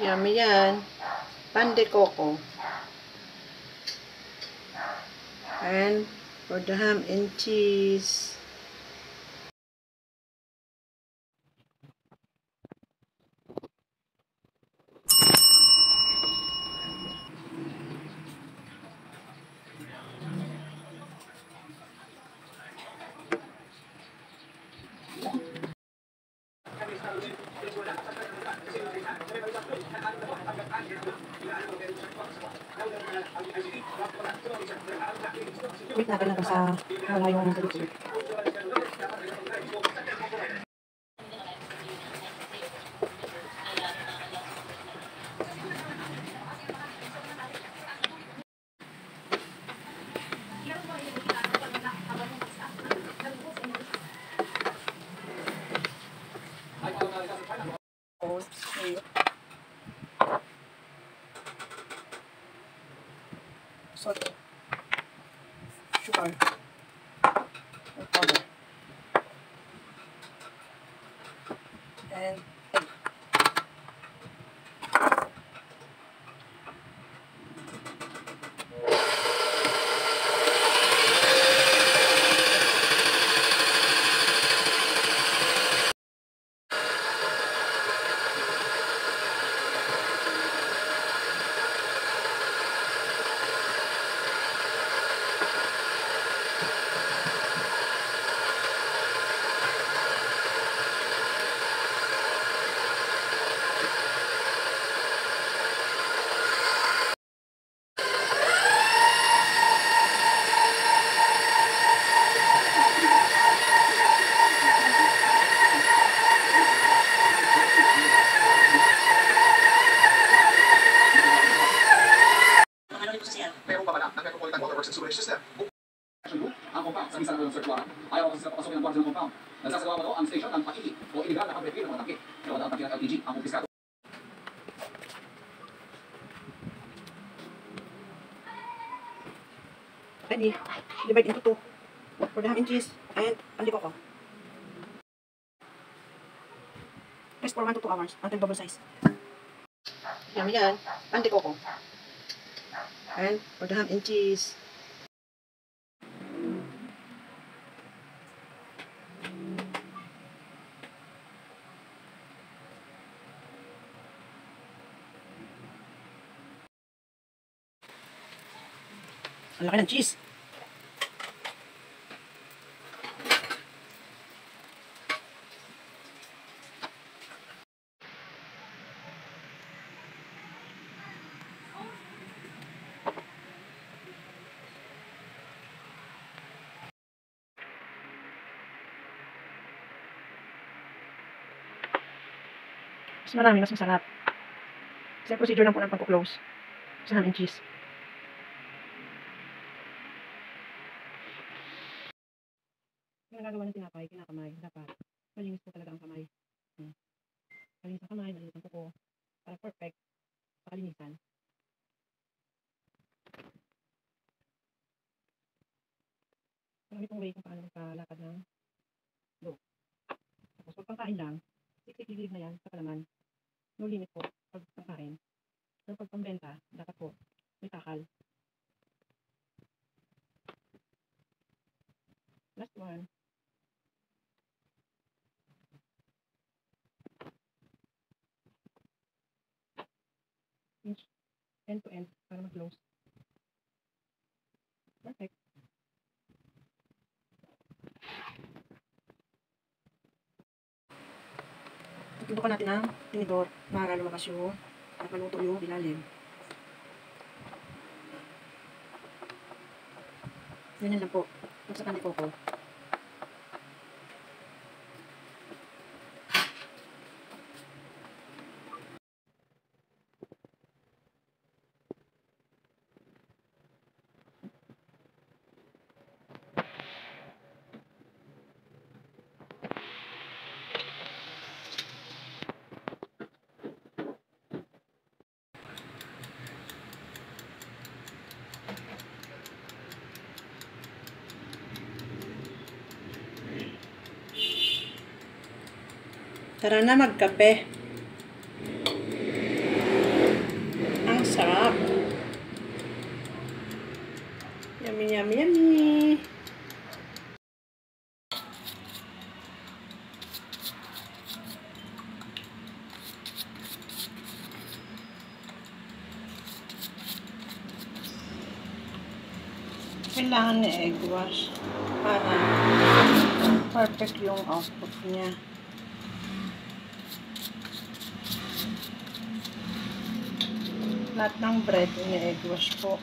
Yummy yan. Pan de coco. And for the ham and cheese. Wait natin lang sa wala yung ano flour. Babala ng Metropolitan Water Works and Sewerage System. Ang compound sa minsan ng sirkulara. Ayaw kasi sila papasukin ng guardia ng compound. Nagsasagawa ba ito ang station ng pakiki o iligal na pag-refill ng mga tangke. Kaya wala ang tangke ng LPG ang kumpiskado. Ready. Divide into two. For and cheese and pan de coco. Rest for 1 to 2 hours until double size. Yummy yan. Pan de coco. And for the ham and laki ng cheese. Mas marami, mas masarap. Kasi procedure lang po ng pagko-close. Sa ham and cheese. Yung nagagawa ng tinapay, kinakamay, dapat malinis po talaga ang kamay. Hmm. Malinis ang kamay, malinis ang kuko. Para perfect, pakalinisan. Marami pong way kung paano magkalakad ng dough. Tapos pag pangkain lang, siksik-liglig na yan sa kalaman. No limit po pag pangkain. Pero pag pambenta, dapat po may takal. Last one. end to end para mag-close. Perfect. Tutubukan natin ang tinidor para lumabas yung para maluto yung ilalim. Ganyan lang po. Sa kanil ko. Tara na magkape. Ang sarap. Yummy, yummy, yummy. kailangan ni egg wash para perfect yung output niya. Lahat ng bread ni egg wash po.